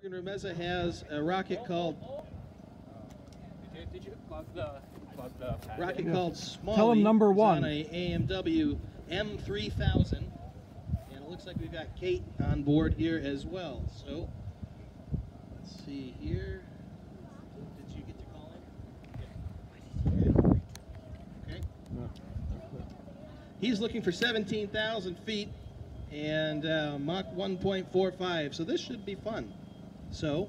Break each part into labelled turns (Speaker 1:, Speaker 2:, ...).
Speaker 1: Morgan Remeza has a rocket called
Speaker 2: Did you plug the plug the packet?
Speaker 1: rocket
Speaker 3: Yeah.
Speaker 1: called Smallie.
Speaker 3: Tell him number
Speaker 1: It's
Speaker 3: one.
Speaker 1: on a AMW M3000, and it looks like we've got Kate on board here as well. So let's see here. Did you get to call in? Okay. He's looking for 17,000 feet and uh, Mach 1.45. So this should be fun. So.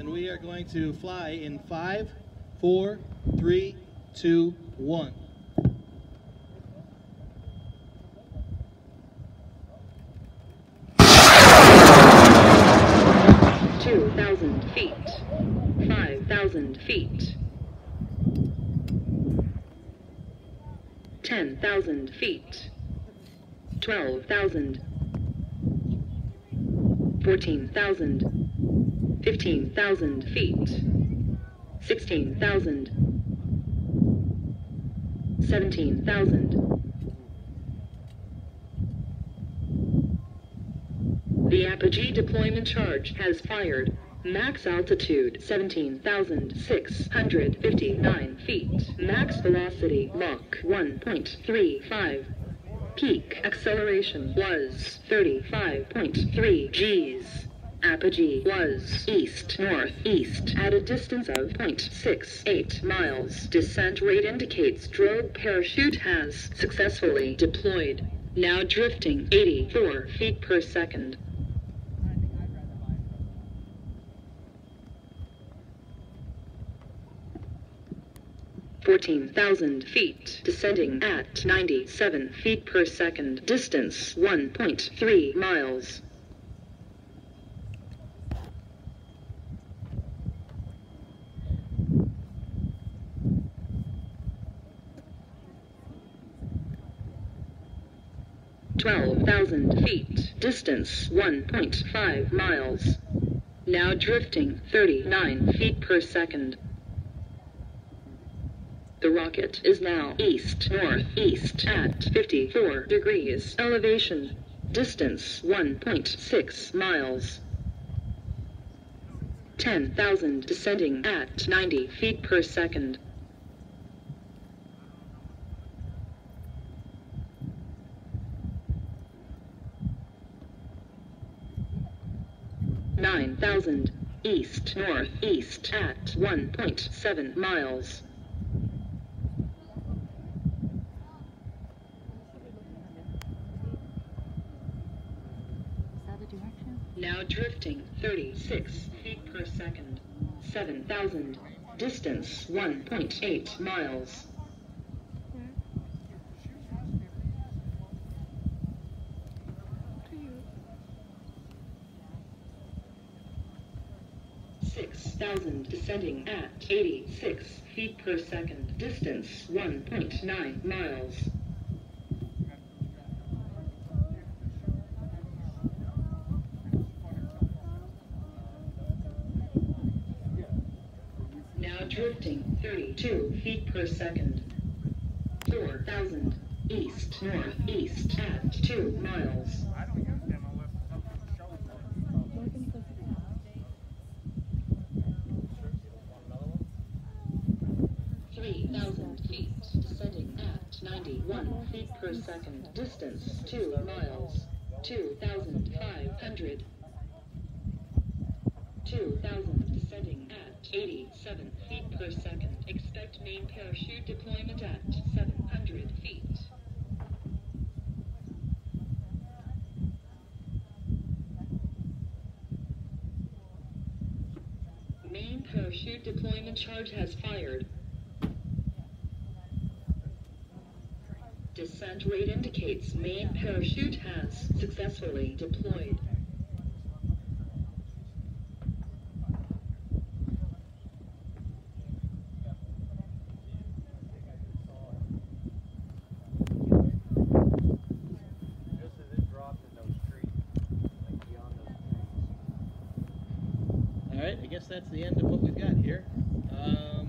Speaker 1: Then we are going to fly in five, four, three, two, one.
Speaker 4: Two thousand feet. Five thousand feet. Ten thousand feet. Twelve thousand. Fourteen thousand. Fifteen thousand feet. Sixteen thousand. Seventeen thousand. The Apogee deployment charge has fired. Max altitude 17,659 feet. Max velocity Mach 1.35. Peak acceleration was 35.3 Gs. Apogee was east-northeast at a distance of 0.68 miles. Descent rate indicates drogue parachute has successfully deployed. Now drifting 84 feet per second. Fourteen thousand feet, descending at ninety-seven feet per second. Distance one point three miles. Twelve thousand feet, distance one point five miles. Now drifting thirty-nine feet per second. The rocket is now east northeast at 54 degrees elevation. Distance 1.6 miles. 10,000 descending at 90 feet per second. Nine thousand east northeast at one point seven miles.
Speaker 5: Is that the direction?
Speaker 4: Now drifting 36 feet per second. 7,000. Distance 1.8 miles. Six thousand descending at eighty-six feet per second. Distance one point nine miles. Now drifting thirty-two feet per second. Four thousand east northeast at two miles. Three thousand feet, descending at ninety-one feet per second. Distance two miles. Two thousand five hundred. Two thousand descending at eighty-seven feet per second. Expect main parachute deployment at seven hundred feet. Main parachute deployment charge has fired. Descent rate indicates main parachute has successfully deployed.
Speaker 1: All right, I guess that's the end of what we've got here. Um,